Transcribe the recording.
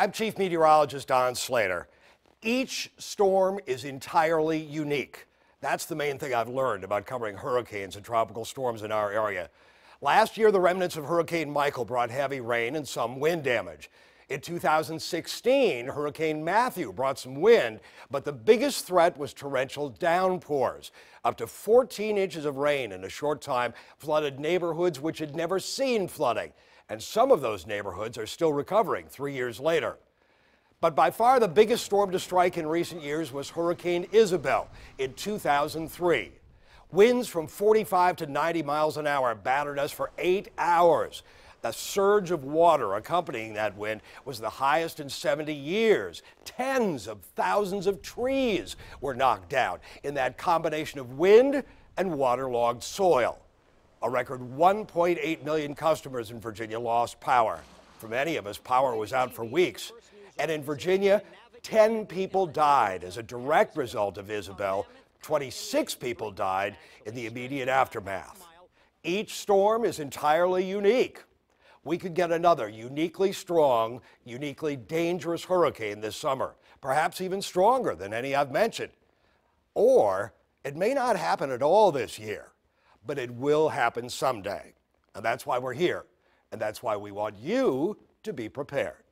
I'm Chief Meteorologist Don Slater. Each storm is entirely unique. That's the main thing I've learned about covering hurricanes and tropical storms in our area. Last year, the remnants of Hurricane Michael brought heavy rain and some wind damage. In 2016, Hurricane Matthew brought some wind, but the biggest threat was torrential downpours. Up to 14 inches of rain in a short time flooded neighborhoods which had never seen flooding. And some of those neighborhoods are still recovering three years later. But by far the biggest storm to strike in recent years was Hurricane Isabel in 2003. Winds from 45 to 90 miles an hour battered us for eight hours. The surge of water accompanying that wind was the highest in 70 years. Tens of thousands of trees were knocked down in that combination of wind and waterlogged soil. A record 1.8 million customers in Virginia lost power. For many of us, power was out for weeks. And in Virginia, 10 people died as a direct result of Isabel 26 people died in the immediate aftermath. Each storm is entirely unique. We could get another uniquely strong, uniquely dangerous hurricane this summer, perhaps even stronger than any I've mentioned. Or it may not happen at all this year, but it will happen someday. And that's why we're here. And that's why we want you to be prepared.